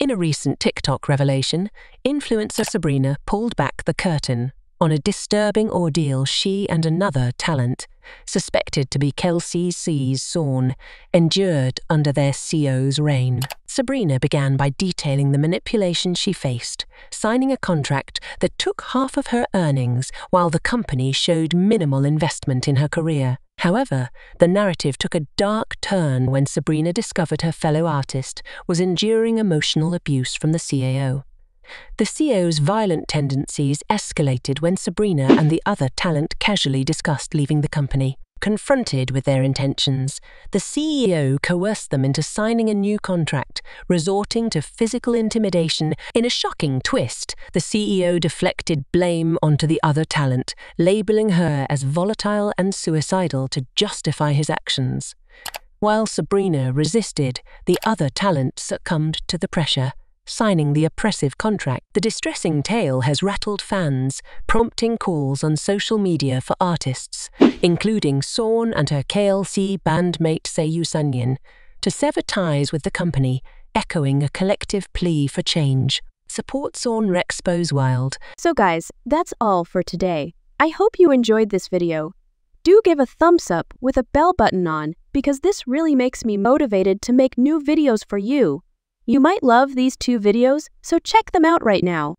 In a recent TikTok revelation, influencer Sabrina pulled back the curtain on a disturbing ordeal she and another talent, suspected to be Kelsey C's Sorn, endured under their CEO's reign. Sabrina began by detailing the manipulation she faced, signing a contract that took half of her earnings while the company showed minimal investment in her career. However, the narrative took a dark turn when Sabrina discovered her fellow artist was enduring emotional abuse from the CEO. The CEO's violent tendencies escalated when Sabrina and the other talent casually discussed leaving the company. Confronted with their intentions, the CEO coerced them into signing a new contract, resorting to physical intimidation. In a shocking twist, the CEO deflected blame onto the other talent, labeling her as volatile and suicidal to justify his actions. While Sabrina resisted, the other talent succumbed to the pressure signing the oppressive contract. The distressing tale has rattled fans, prompting calls on social media for artists, including Sorn and her CLC bandmate Seiyu Sunyin, to sever ties with the company, echoing a collective plea for change. Support Sorn Rexpose Wild. So guys, that's all for today. I hope you enjoyed this video. Do give a thumbs up with a bell button on because this really makes me motivated to make new videos for you. You might love these two videos, so check them out right now.